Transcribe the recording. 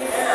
Yeah.